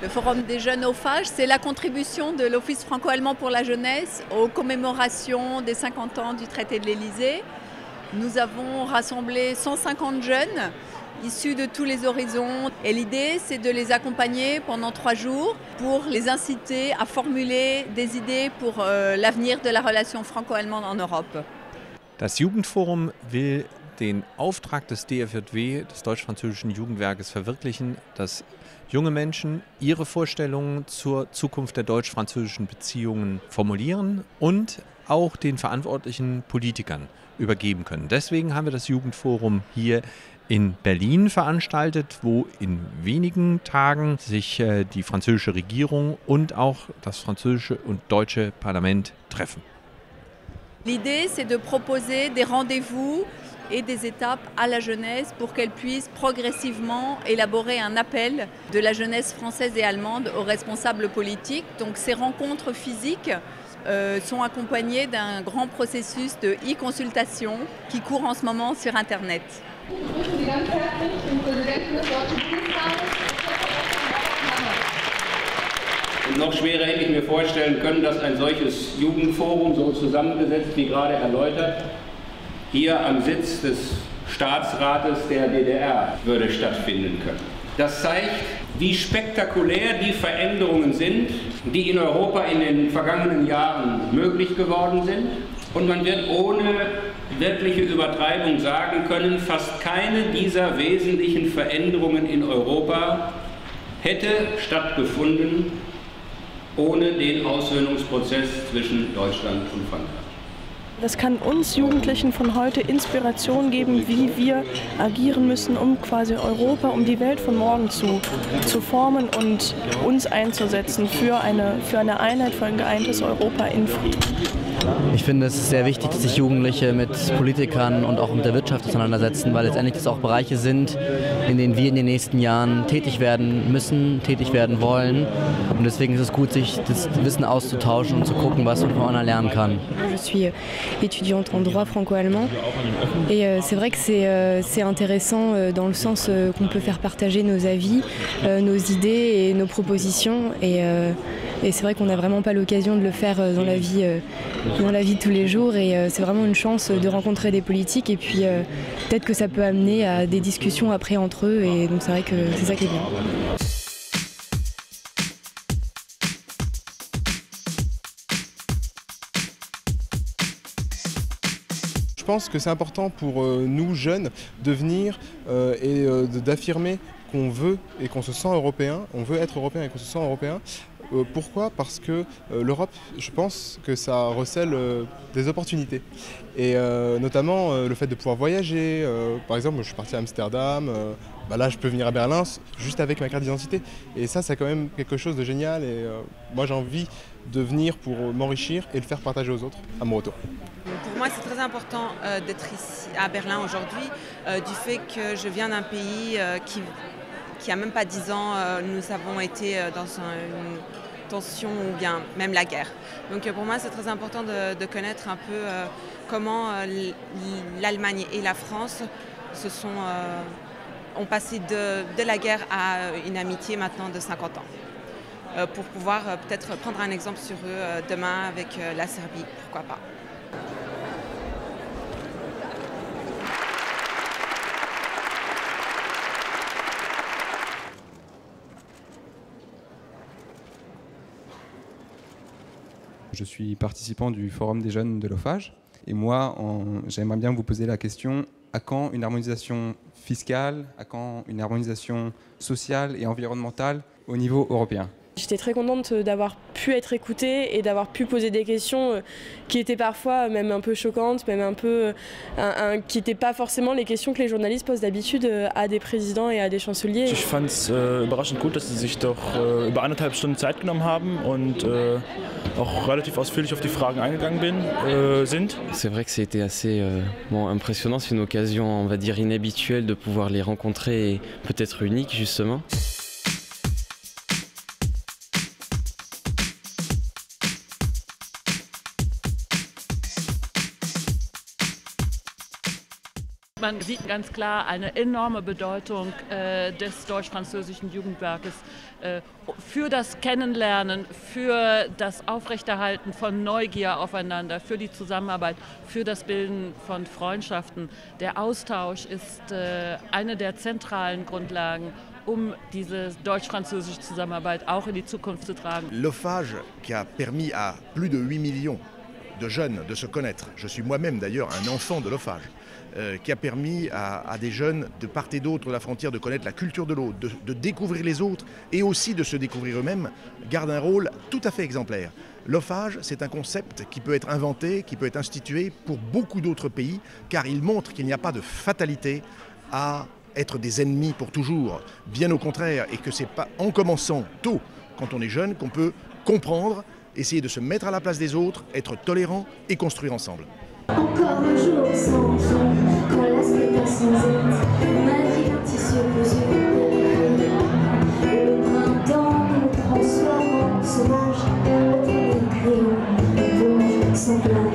Le Forum des jeunes au FAGE, c'est la contribution de l'Office franco-allemand pour la jeunesse aux commémorations des 50 ans du traité de l'Élysée. Nous avons rassemblé 150 jeunes issus de tous les horizons. Et l'idée, c'est de les accompagner pendant trois jours pour les inciter à formuler des idées pour euh, l'avenir de la relation franco-allemande en Europe. Den Auftrag des DFJW, des Deutsch-Französischen Jugendwerkes, verwirklichen, dass junge Menschen ihre Vorstellungen zur Zukunft der deutsch-französischen Beziehungen formulieren und auch den verantwortlichen Politikern übergeben können. Deswegen haben wir das Jugendforum hier in Berlin veranstaltet, wo in wenigen Tagen sich äh, die französische Regierung und auch das französische und deutsche Parlament treffen. L'idée, c'est de proposer des rendez-vous et des étapes à la jeunesse pour qu'elle puisse progressivement élaborer un appel de la jeunesse française et allemande aux responsables politiques. Donc ces rencontres physiques euh, sont accompagnées d'un grand processus de e-consultation qui court en ce moment sur Internet. Noch schwerer hätte ich mir vorstellen können, dass ein solches Jugendforum, so zusammengesetzt wie gerade erläutert, hier am Sitz des Staatsrates der DDR würde stattfinden können. Das zeigt, wie spektakulär die Veränderungen sind, die in Europa in den vergangenen Jahren möglich geworden sind. Und man wird ohne wirkliche Übertreibung sagen können, fast keine dieser wesentlichen Veränderungen in Europa hätte stattgefunden ohne den Aussöhnungsprozess zwischen Deutschland und Frankreich. Das kann uns Jugendlichen von heute Inspiration geben, wie wir agieren müssen, um quasi Europa, um die Welt von morgen zu, zu formen und uns einzusetzen für eine, für eine Einheit, für ein geeintes Europa in Frieden. Ich finde es sehr wichtig, dass sich Jugendliche mit Politikern und auch mit der Wirtschaft auseinandersetzen, weil letztendlich das auch Bereiche sind, in denen wir in den nächsten Jahren tätig werden müssen, tätig werden wollen. Und deswegen ist es gut, sich das Wissen auszutauschen und zu gucken, was man voneinander lernen kann. Je suis étudiante en droit franco-allemand et euh, c'est vrai que c'est euh, intéressant euh, dans le sens euh, qu'on peut faire partager nos avis, euh, nos idées et nos propositions et, euh, et c'est vrai qu'on n'a vraiment pas l'occasion de le faire euh, dans la vie euh, dans la vie de tous les jours et euh, c'est vraiment une chance de rencontrer des politiques et puis peut-être que ça peut amener à des discussions après entre eux et donc c'est vrai que c'est ça qui est bien. Je pense que c'est important pour nous jeunes de venir et d'affirmer qu'on veut et qu'on se sent européen, on veut être européen et qu'on se sent européen. Euh, pourquoi? Parce que euh, l'Europe, je pense que ça recèle euh, des opportunités. Et notamment le fait de pouvoir voyager. par exemple, je suis parti à Amsterdam, bah là je peux venir à Berlin juste avec ma carte d'identité. Et ça, c'est quand même quelque chose de génial. Et moi, j'ai envie de venir pour m'enrichir et le faire partager aux autres à mon retour. Pour moi, c'est très important d'être ici à Berlin aujourd'hui, du fait que je viens d'un pays euh, qui, qui a même pas 10 ans, euh, nous avons été euh, dans un- une tension ou bien même la guerre. Donc euh, pour moi, c'est très important de, connaître un peu comment l'Allemagne et la France se sont, ont passé de, la guerre à une amitié maintenant de 50 ans. Pour pouvoir peut-être prendre un exemple sur eux demain avec la Serbie, pourquoi pas. Je suis participant du Forum des jeunes de l'OFAGE. Et moi, j'aimerais bien vous poser la question, à quand une harmonisation fiscale, à quand une harmonisation sociale et environnementale au niveau européen? J'étais très contente d'avoir pu être écoutée et d'avoir pu poser des questions euh, qui étaient parfois même un peu choquantes, même un peu euh, un- un- qui n'étaient pas forcément les questions que les journalistes posent d'habitude euh, à des présidents et à des chanceliers. Ich fand es äh, überraschend gut, dass Sie sich doch äh, über anderthalb Stunden Zeit genommen haben und äh, auch relativ ausführlich auf die Fragen eingegangen bin, sind. C'est vrai que c'était assez euh, bon, impressionnant, c'est une occasion, on va dire, inhabituelle de pouvoir les rencontrer et peut-être unique justement. Man sieht ganz klar eine enorme Bedeutung äh, des deutsch-französischen Jugendwerkes äh, für das Kennenlernen, für das Aufrechterhalten von Neugier aufeinander, für die Zusammenarbeit, für das Bilden von Freundschaften. Der Austausch ist äh, eine der zentralen Grundlagen um diese deutsch-französische Zusammenarbeit auch in die Zukunft zu tragen. L'OFAGE, qui a permis à plus de 8 millions de jeunes de se connaître, je suis moi-même d'ailleurs un enfant de l'OFAGE, euh, qui a permis à, des jeunes de part et d'autre de la frontière de connaître la culture de l'autre, de, découvrir les autres et aussi de se découvrir eux-mêmes, garde un rôle tout à fait exemplaire. L'OFAGE, c'est un concept qui peut être inventé, qui peut être institué pour beaucoup d'autres pays, car il montre qu'il n'y a pas de fatalité à être des ennemis pour toujours, bien au contraire, et que c'est pas en commençant tôt, quand on est jeune, qu'on peut comprendre, essayer de se mettre à la place des autres, être tolérant et construire ensemble. Encore un jour sans jour, quand l'aspect sans aide, ma vie un tissu. Le printemps nous transforme en sauvage, au crayon, bouge sans place.